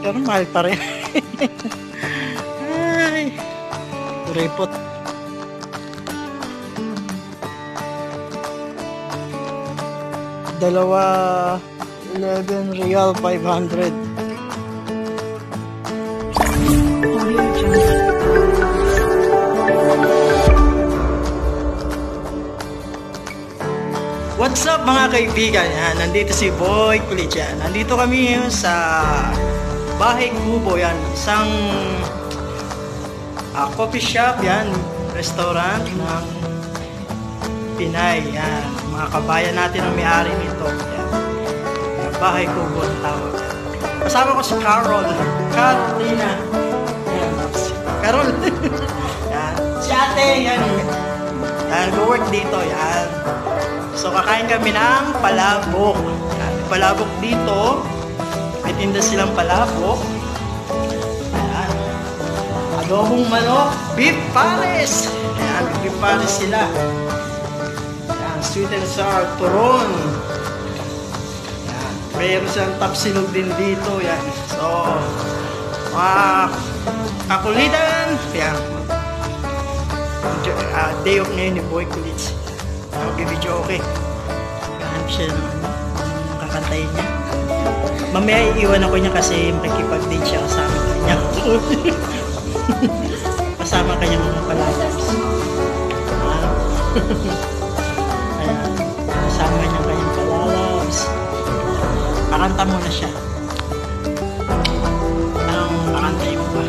Pero mahal pa rin. Ay. Repot. Dalawa 11 real 500. Audio Jungle. What's up mga kaibigan? Nandito si Boy Kulit yan. Nandito kami sa Bahay Kubo yan. Isang ah, coffee shop yan. Restaurant ng Pinay. Yan. Mga kabayan natin ang may-ari nito. Yan. Bahay Kubo ang tawag. Kasama ko si Carol. Carolina. Yan. Carol. yan. Si ate. Yan. Yan. Go-work dito. Yan. So kakain kami ng palabok. Yan, palabok dito. May tinda silang palabok. Ayan. Adobong manok, beef pares. Ayan, beef pares sila. Ayan, sweet and sour, turon. Ayan, mayroon silang tapsilog din dito. Yan. So, mga kakulitan. Ayan. Uh, day off ngayon ni Boy Kulits. Mag-video okay. Kahanap siya ng ng kakantayin niya. Mamaya iiwan ako niya kasi makikipag-date siya kasama kanya. kasama kanyang mga palabas. Ah. Ayan. Kasama niya kanyang palabas. Pakanta mo na siya. Anong pakantay mo ba?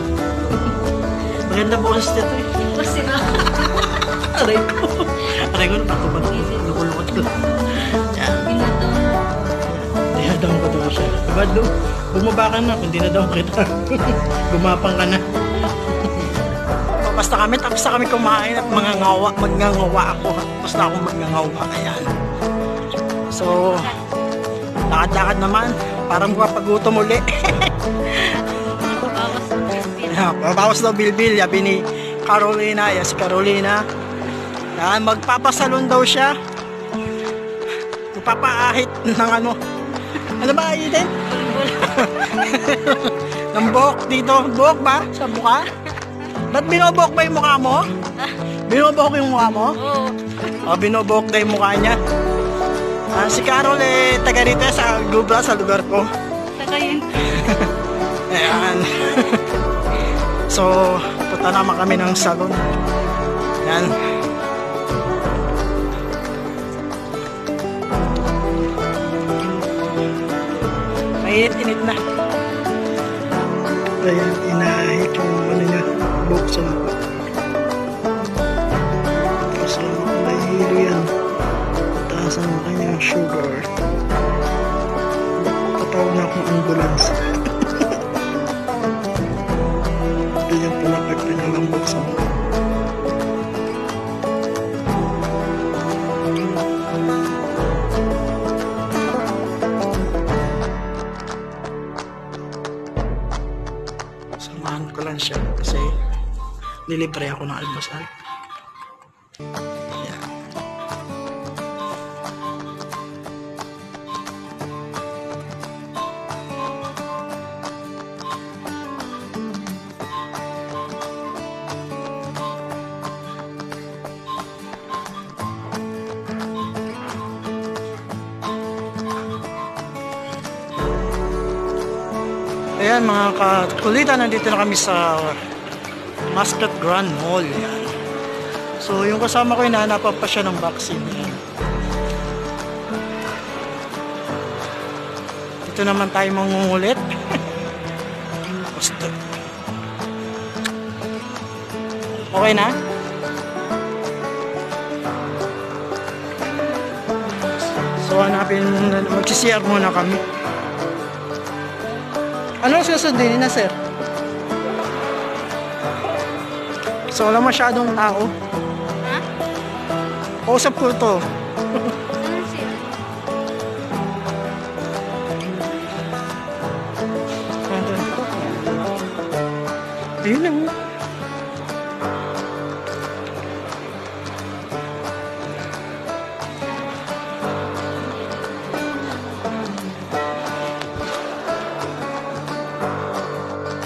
Maganda boses nito eh. Aray ko. Aray ko, napatubad Diba, bumaba ka na kung dinadaw kita. Gumapang ka na. Basta kami, tapos na kami kumain at mga ngawa, magngangawa ako. Tapos na akong magngangawa. Ayan. So, lakad-lakad naman. Parang mapagutom uli. Bawas ng Pilipino. Yeah, Babawas daw bilbil, yabi ni Carolina. Yes, Carolina. Yan, magpapasalon daw siya. Magpapaahit ng ano. Ano ba ahitin? ng buhok dito. Buhok ba? Sa mukha? Ba't binubuhok ba yung mukha mo? Binubuhok yung mukha mo? Oo. O, binubuhok na yung mukha niya. Ah, si Carol eh, taga rito sa Gubra, sa lugar ko. Saka yun. Ayan. so, punta naman kami ng salon. Ayan. Mainit-init na. Ayan, inahit yung ano niya, buksan mo. Kasi nahihilo yan. Taasan mo kanyang sugar. Patawag Samahan ko lang siya kasi nilibre ako ng almusal. Ayan mga kakulitan, nandito na kami sa Muscat Grand Mall. Ayan. So yung kasama ko, hinahanapan pa siya ng vaccine. Ayan. Dito naman tayo mangungulit. Okay na? So hanapin, magsisiyar muna kami. Ano ang susundin na, sir? So, wala masyadong tao. Ha? Kausap ko to. Ano? Ayun lang.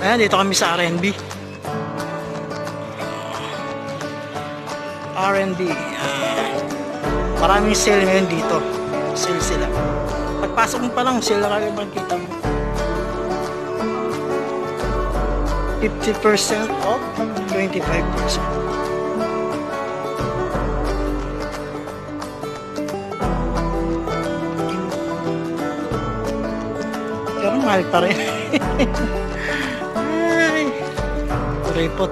Ayan, dito kami sa R&B. R&B. Ayan. Maraming sale ngayon dito. Sale sila. Pagpasok mo pa lang, sale na kagad makikita mo. 50% off, 25%. Pero mahal pa rin. Repot.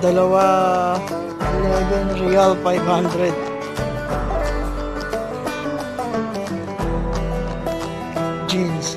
Dalawa, 11 real 500. Jeans.